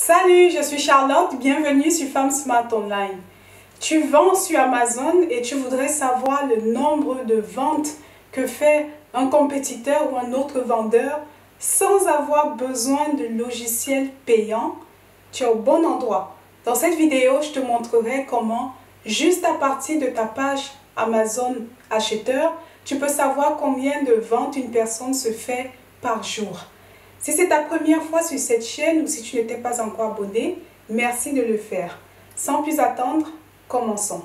Salut, je suis Charlotte, bienvenue sur Femme Smart Online. Tu vends sur Amazon et tu voudrais savoir le nombre de ventes que fait un compétiteur ou un autre vendeur sans avoir besoin de logiciels payants. Tu es au bon endroit. Dans cette vidéo, je te montrerai comment, juste à partir de ta page Amazon acheteur, tu peux savoir combien de ventes une personne se fait par jour. Si c'est ta première fois sur cette chaîne ou si tu n'étais pas encore abonné, merci de le faire. Sans plus attendre, commençons.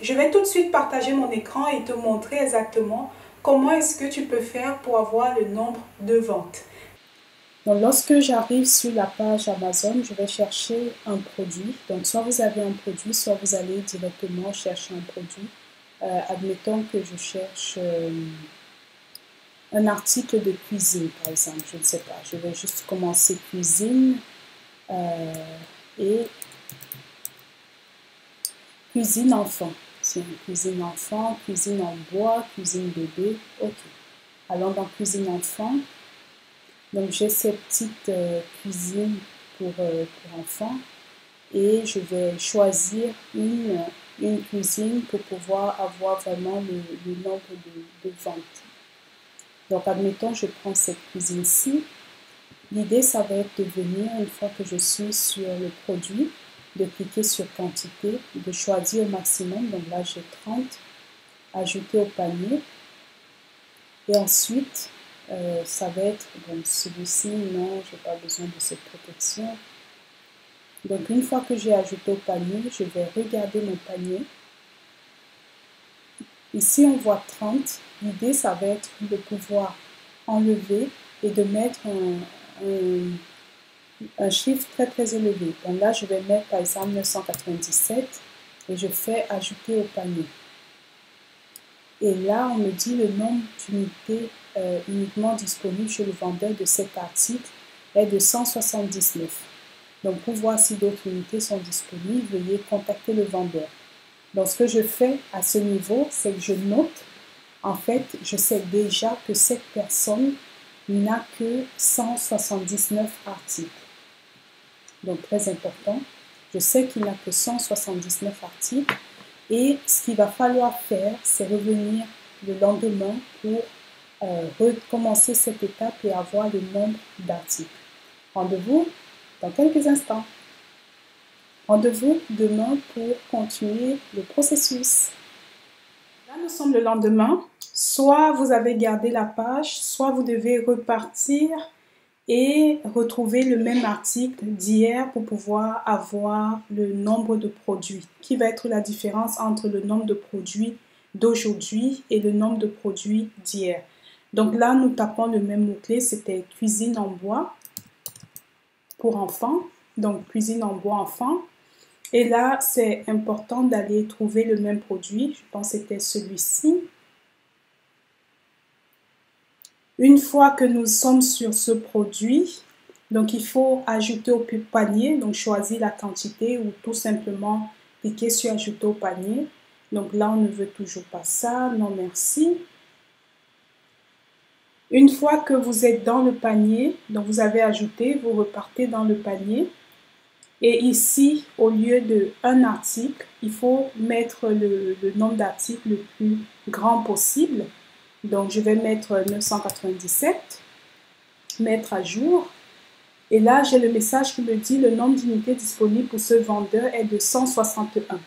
Je vais tout de suite partager mon écran et te montrer exactement comment est-ce que tu peux faire pour avoir le nombre de ventes. Donc, lorsque j'arrive sur la page Amazon, je vais chercher un produit. Donc, soit vous avez un produit, soit vous allez directement chercher un produit. Euh, admettons que je cherche euh, un article de cuisine, par exemple. Je ne sais pas. Je vais juste commencer cuisine euh, et cuisine enfant. Cuisine enfant, cuisine en bois, cuisine bébé. Ok. Allons dans cuisine enfant. Donc j'ai cette petite cuisine pour, pour enfants et je vais choisir une une cuisine pour pouvoir avoir vraiment le, nombre de, ventes. Donc, admettons, je prends cette cuisine-ci. L'idée, ça va être de venir, une fois que je suis sur le produit, de cliquer sur quantité, de choisir au maximum. Donc là, j'ai 30. Ajouter au panier. Et ensuite, euh, ça va être, bon, celui-ci, non, je n'ai pas besoin de cette protection. Donc une fois que j'ai ajouté au panier, je vais regarder mon panier. Ici, on voit 30. L'idée, ça va être de pouvoir enlever et de mettre un, chiffre très très élevé. Donc là, je vais mettre par exemple 997 et je fais ajouter au panier. Et là, on me dit le nombre d'unités euh, uniquement disponibles chez le vendeur de cet article est de 179. Donc, pour voir si d'autres unités sont disponibles, veuillez contacter le vendeur. Donc, ce que je fais à ce niveau, c'est que je note, en fait, je sais déjà que cette personne n'a que 179 articles. Donc, très important. Je sais qu'il n'a que 179 articles. Et ce qu'il va falloir faire, c'est revenir le lendemain pour euh, recommencer cette étape et avoir le nombre d'articles. Rendez-vous dans quelques instants. Rendez-vous demain pour continuer le processus. Là, nous sommes le lendemain. Soit vous avez gardé la page, soit vous devez repartir et retrouver le même article d'hier pour pouvoir avoir le nombre de produits. Qui va être la différence entre le nombre de produits d'aujourd'hui et le nombre de produits d'hier? Donc là, nous tapons le même mot-clé, c'était cuisine en bois pour enfants, donc cuisine en bois enfant. Et là, c'est important d'aller trouver le même produit. Je pense que c'était celui-ci. Une fois que nous sommes sur ce produit, donc il faut ajouter au panier, donc choisir la quantité ou tout simplement cliquer sur ajouter au panier. Donc là, on ne veut toujours pas ça. Non, merci. Une fois que vous êtes dans le panier, donc vous avez ajouté, vous repartez dans le panier. Et ici, au lieu de un article, il faut mettre le, nombre d'articles le plus grand possible. Donc, je vais mettre 997, mettre à jour. Et là, j'ai le message qui me dit le nombre d'unités disponibles pour ce vendeur est de 161.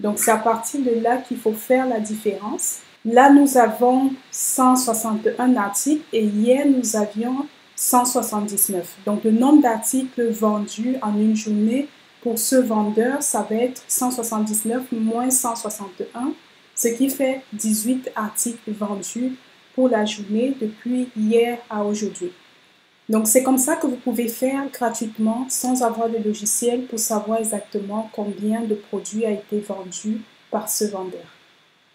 Donc, c'est à partir de là qu'il faut faire la différence. Là, nous avons 161 articles et hier, nous avions 179. Donc, le nombre d'articles vendus en une journée pour ce vendeur, ça va être 179 moins 161, ce qui fait 18 articles vendus pour la journée depuis hier à aujourd'hui. Donc, c'est comme ça que vous pouvez faire gratuitement sans avoir de logiciel pour savoir exactement combien de produits a été vendu par ce vendeur.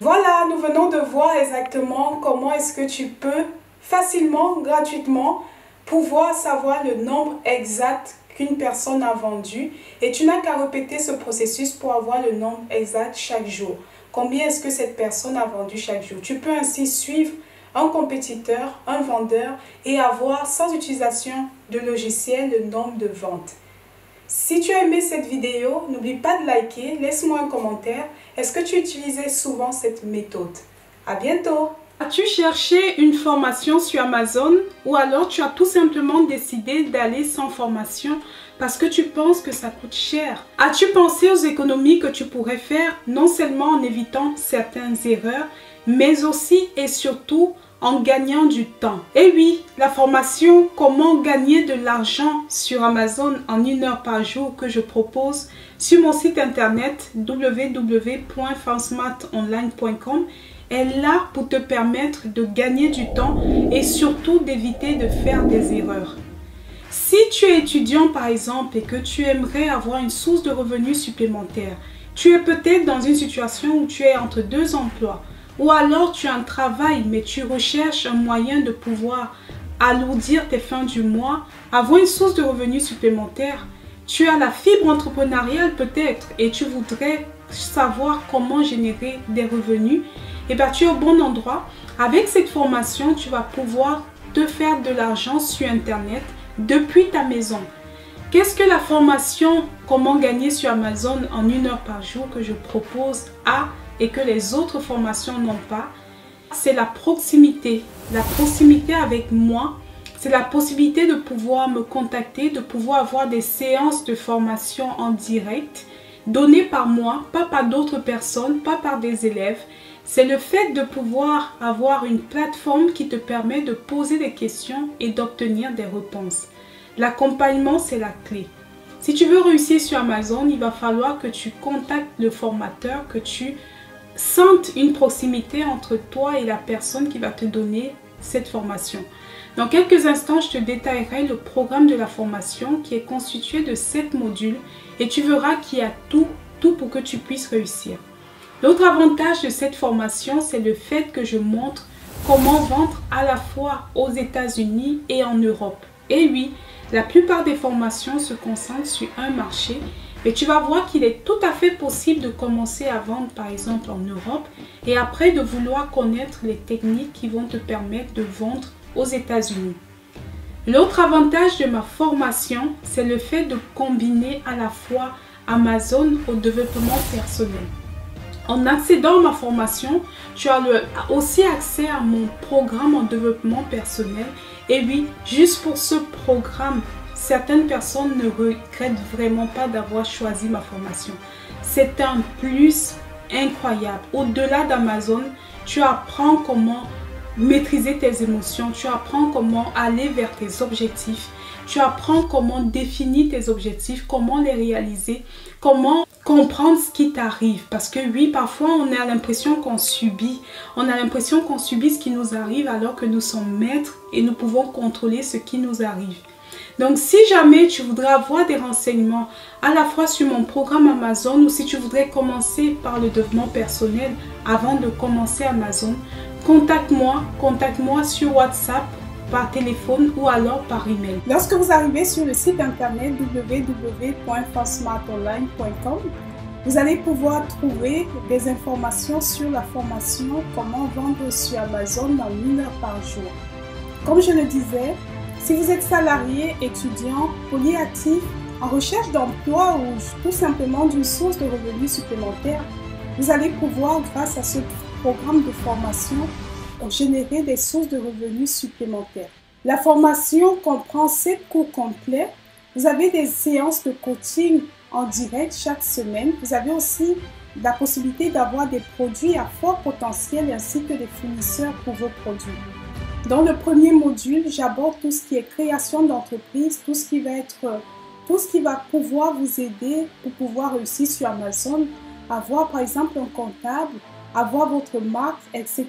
Voilà, nous venons de voir exactement comment est-ce que tu peux facilement, gratuitement, pouvoir savoir le nombre exact qu'une personne a vendu et tu n'as qu'à répéter ce processus pour avoir le nombre exact chaque jour. Combien est-ce que cette personne a vendu chaque jour? Tu peux ainsi suivre un compétiteur, un vendeur et avoir sans utilisation de logiciel le nombre de ventes. Si tu as aimé cette vidéo, n'oublie pas de liker, laisse-moi un commentaire. Est-ce que tu utilisais souvent cette méthode? À bientôt! As-tu cherché une formation sur Amazon ou alors tu as tout simplement décidé d'aller sans formation parce que tu penses que ça coûte cher? As-tu pensé aux économies que tu pourrais faire non seulement en évitant certaines erreurs, mais aussi et surtout en gagnant du temps. Et oui, la formation Comment gagner de l'argent sur Amazon en une heure par jour que je propose sur mon site internet www.fansmartonline.com est là pour te permettre de gagner du temps et surtout d'éviter de faire des erreurs. Si tu es étudiant par exemple et que tu aimerais avoir une source de revenus supplémentaire, tu es peut-être dans une situation où tu es entre deux emplois ou alors tu as un travail, mais tu recherches un moyen de pouvoir alourdir tes fins du mois, avoir une source de revenus supplémentaire. Tu as la fibre entrepreneuriale peut-être et tu voudrais savoir comment générer des revenus. Et eh bien tu es au bon endroit. Avec cette formation, tu vas pouvoir te faire de l'argent sur Internet depuis ta maison. Qu'est-ce que la formation Comment gagner sur Amazon en une heure par jour que je propose à et que les autres formations n'ont pas, c'est la proximité. La proximité avec moi, c'est la possibilité de pouvoir me contacter, de pouvoir avoir des séances de formation en direct données par moi, pas par d'autres personnes, pas par des élèves. C'est le fait de pouvoir avoir une plateforme qui te permet de poser des questions et d'obtenir des réponses. L'accompagnement, c'est la clé. Si tu veux réussir sur Amazon, il va falloir que tu contactes le formateur, que tu sente une proximité entre toi et la personne qui va te donner cette formation. Dans quelques instants, je te détaillerai le programme de la formation qui est constitué de 7 modules et tu verras qu'il y a tout, tout pour que tu puisses réussir. L'autre avantage de cette formation, c'est le fait que je montre comment vendre à la fois aux États-Unis et en Europe. Et oui, la plupart des formations se concentrent sur un marché et tu vas voir qu'il est tout à fait possible de commencer à vendre par exemple en Europe et après de vouloir connaître les techniques qui vont te permettre de vendre aux États-Unis. L'autre avantage de ma formation, c'est le fait de combiner à la fois Amazon au développement personnel. En accédant à ma formation, tu as aussi accès à mon programme en développement personnel. Et oui, juste pour ce programme, certaines personnes ne regrettent vraiment pas d'avoir choisi ma formation. C'est un plus incroyable. Au-delà d'Amazon, tu apprends comment maîtriser tes émotions, tu apprends comment aller vers tes objectifs, tu apprends comment définir tes objectifs, comment les réaliser, comment comprendre ce qui t'arrive. Parce que oui, parfois on a l'impression qu'on subit, on a l'impression qu'on subit ce qui nous arrive alors que nous sommes maîtres et nous pouvons contrôler ce qui nous arrive. Donc si jamais tu voudrais avoir des renseignements à la fois sur mon programme Amazon ou si tu voudrais commencer par le développement personnel avant de commencer Amazon, contacte-moi, contacte-moi sur WhatsApp par téléphone ou alors par email. Lorsque vous arrivez sur le site internet www.fansmartonline.com, vous allez pouvoir trouver des informations sur la formation Comment vendre sur Amazon en une heure par jour. Comme je le disais, si vous êtes salarié, étudiant, polyactif, en recherche d'emploi ou tout simplement d'une source de revenus supplémentaires, vous allez pouvoir, grâce à ce programme de formation, générer des sources de revenus supplémentaires. La formation comprend 7 cours complets. Vous avez des séances de coaching en direct chaque semaine. Vous avez aussi la possibilité d'avoir des produits à fort potentiel ainsi que des fournisseurs pour vos produits. Dans le premier module, j'aborde tout ce qui est création d'entreprise, tout ce qui va être, tout ce qui va pouvoir vous aider pour pouvoir réussir sur Amazon, avoir par exemple un comptable, avoir votre marque, etc.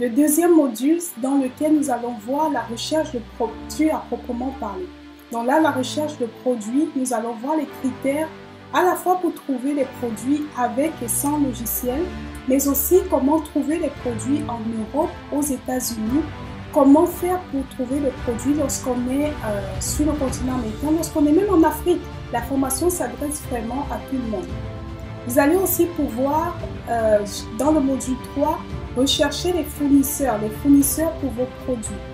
Le deuxième module dans lequel nous allons voir la recherche de produits à proprement parler. Donc là, la recherche de produits, nous allons voir les critères à la fois pour trouver les produits avec et sans logiciel, mais aussi comment trouver les produits en Europe, aux États-Unis, comment faire pour trouver les produits lorsqu'on est euh, sur le continent américain, lorsqu'on est même en Afrique. La formation s'adresse vraiment à tout le monde. Vous allez aussi pouvoir, euh, dans le module 3, rechercher les fournisseurs, les fournisseurs pour vos produits.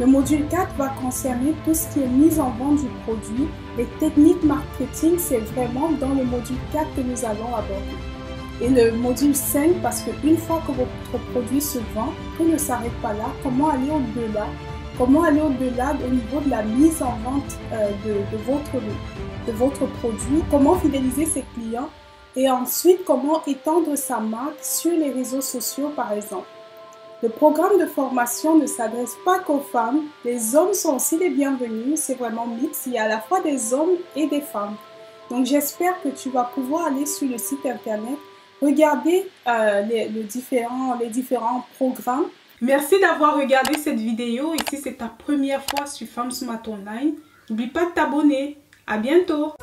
Le module 4 va concerner tout ce qui est mise en vente du produit. Les techniques marketing, c'est vraiment dans le module 4 que nous allons aborder. Et le module 5, parce qu'une fois que votre produit se vend, tout ne s'arrête pas là. Comment aller au-delà Comment aller au-delà au niveau de la mise en vente euh, de votre produit Comment fidéliser ses clients Et ensuite, comment étendre sa marque sur les réseaux sociaux, par exemple. Le programme de formation ne s'adresse pas qu'aux femmes. Les hommes sont aussi les bienvenus. C'est vraiment mix. Il y a à la fois des hommes et des femmes. Donc j'espère que tu vas pouvoir aller sur le site internet, regarder euh, les, différents, les différents programmes Merci d'avoir regardé cette vidéo et si c'est ta première fois sur Femmes Smart Online, n'oublie pas de t'abonner. À bientôt